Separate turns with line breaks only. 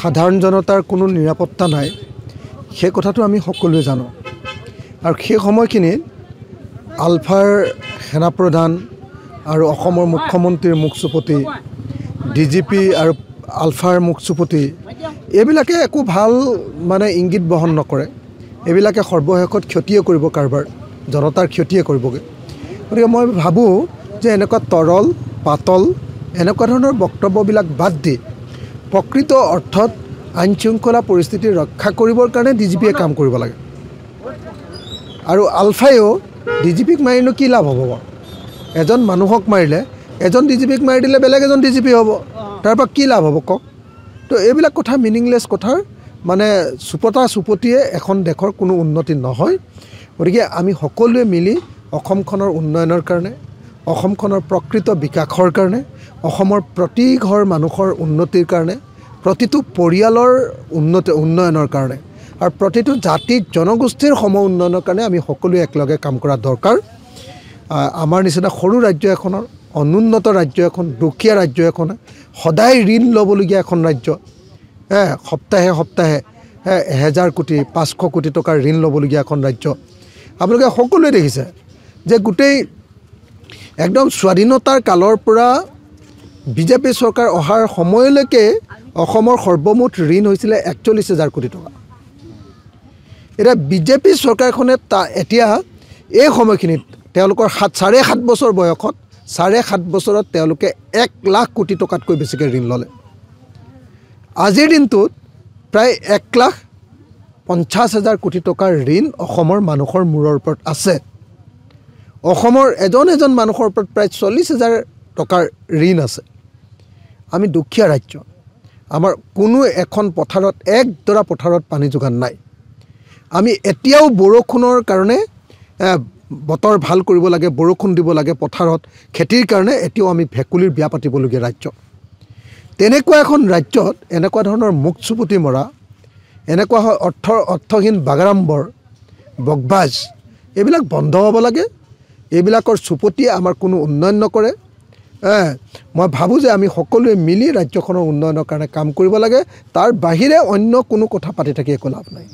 সাধাৰণ জনতাৰ কোনো নিৰাপত্তা নাই সেই কথাটো আমি সকলোৱে জানো। আৰু সেই সময়খিনিত আলফাৰ সেনাপ্ৰধান আৰু অসমৰ মুখ্যমন্ত্ৰীৰ মুখ চুপতি ডি জি পি আৰু আলফাৰ মুখ চুপতি এইবিলাকে একো ভাল মানে ইংগিত বহন নকৰে। এইবিলাকে সৰ্বশেষত ক্ষতিয়ে কৰিব কাৰোবাৰ জনতাৰ ক্ষতিয়ে কৰিবগৈ। গতিকে মই ভাবোঁ যে এনেকুৱা তৰল পাতল এনেকুৱা ধৰণৰ বক্তব্যবিলাক বাদ দি প্ৰকৃত অৰ্থত আইন শৃংখলা পৰিস্থিতি ৰক্ষা কৰিবৰ কাৰণে ডি জি পিয়ে কাম কৰিব লাগে। আৰু আলফাইও ডি জি পিক মাৰিনো কি লাভ হ'ব বাৰু? এজন মানুহক মাৰিলে এজন ডি জি পিক মাৰি দিলে বেলেগ এজন ডি জি পি হ'ব। তাৰপৰা কি লাভ হ'ব কওক? তো এইবিলাক কথা মিনিংলেছ কথাৰ মানে চুপতা চুপতিয়ে এখন দেশৰ কোনো উন্নতি নহয়। গতিকে আমি সকলোৱে মিলি অসমখনৰ উন্নয়নৰ কাৰণে অসমখনৰ প্ৰকৃত বিকাশৰ কাৰণে অসমৰ প্ৰতি ঘৰ মানুহৰ উন্নতিৰ কাৰণে প্ৰতিটো পৰিয়ালৰ উন্নতি উন্নয়নৰ কাৰণে আৰু প্ৰতিটো জাতি জনগোষ্ঠীৰ সম উন্নয়নৰ কাৰণে আমি সকলোৱে একেলগে কাম কৰা দৰকাৰ। আমাৰ নিচিনা সৰু ৰাজ্য এখনৰ অনুন্নত ৰাজ্য এখন দুখীয়া ৰাজ্য এখনে সদায় ঋণ ল'বলগীয়া এখন ৰাজ্য হে সপ্তাহে সপ্তাহে এহেজাৰ কোটি পাঁচশ কোটি টকাৰ ঋণ ল'বলগীয়া এখন ৰাজ্য। আপোনালোকে সকলোৱে দেখিছে যে গোটেই একদম স্বাধীনতাৰ কালৰ পৰা বিজেপি চৰকাৰ অহাৰ সময়লৈকে অসমৰ সৰ্বমুঠ ঋণ হৈছিলে একচল্লিছ হাজাৰ কোটি টকা। এতিয়া বিজেপি চৰকাৰখনে তা এতিয়া এই সময়খিনিত তেওঁলোকৰ সাত চাৰে সাত বছৰ বয়সত চাৰে সাত বছৰত তেওঁলোকে এক লাখ কোটি টকাতকৈ বেছিকৈ ঋণ ল'লে। আজিৰ দিনটোত প্ৰায় এক লাখ পঞ্চাছ হাজাৰ কোটি টকাৰ ঋণ অসমৰ মানুহৰ মূৰৰ ওপৰত আছে। অসমৰ এজন এজন মানুহৰ ওপৰত প্ৰায় চল্লিছ হাজাৰ টকাৰ ঋণ আছে। আমি দুখীয়া ৰাজ্য। আমাৰ কোনো এখন পথাৰত একডৰা পথাৰত পানী যোগান নাই। আমি এতিয়াও বৰষুণৰ কাৰণে বতৰ ভাল কৰিব লাগে বৰষুণ দিব লাগে পথাৰত। খেতিৰ কাৰণে এতিয়াও আমি ভেকুলীৰ বিয়া পাতিবলগীয়া ৰাজ্য। তেনেকুৱা এখন ৰাজ্যত এনেকুৱা ধৰণৰ মুখ চুপুতি মৰা এনেকুৱা অৰ্থ অৰ্থহীন বাগাড়ম্বৰ বকবাজ এইবিলাক বন্ধ হ'ব লাগে। এইবিলাকৰ চুপতিয়ে আমাৰ কোনো উন্নয়ন নকৰে। মই ভাবোঁ যে আমি সকলোৱে মিলি ৰাজ্যখনৰ উন্নয়নৰ কাৰণে কাম কৰিব লাগে। তাৰ বাহিৰে অন্য কোনো কথা পাতি থাকি একো লাভ নাই।